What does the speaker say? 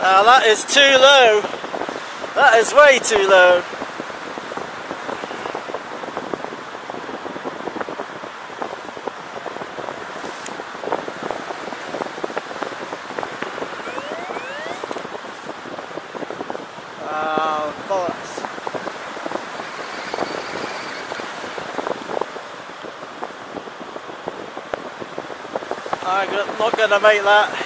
Now that is too low. That is way too low. Oh, bollocks. I'm not going to make that.